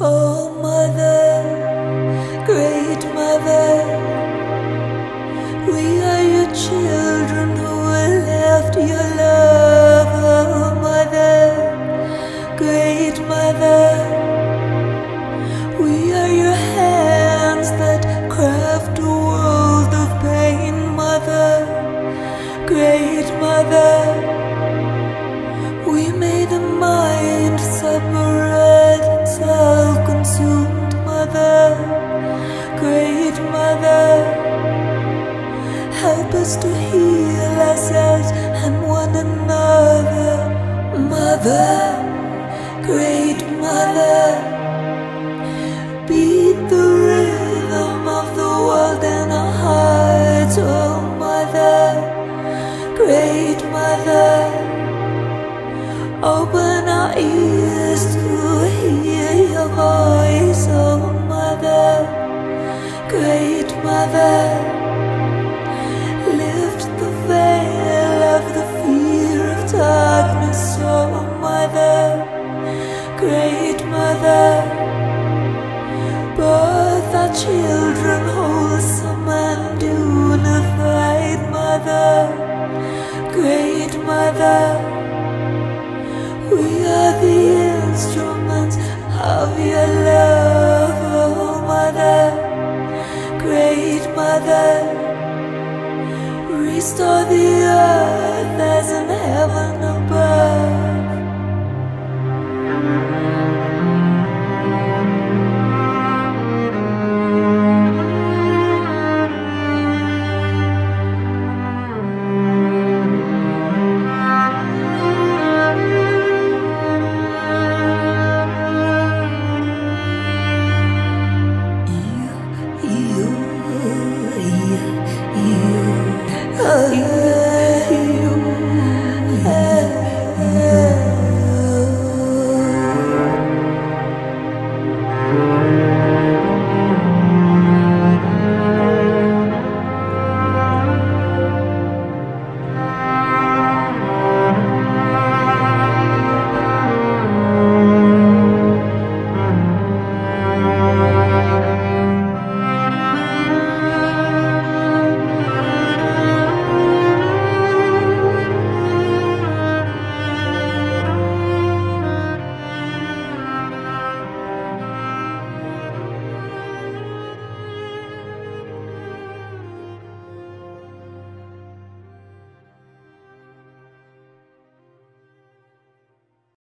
Oh, Mother, Great Mother, we are your children who left your love. Oh, Mother, Great Mother, we mother. Help us to heal ourselves and one another. Mother, great mother. great mother. We are the instruments of your love, oh mother, great mother. Restore the earth as in heaven above. Oh.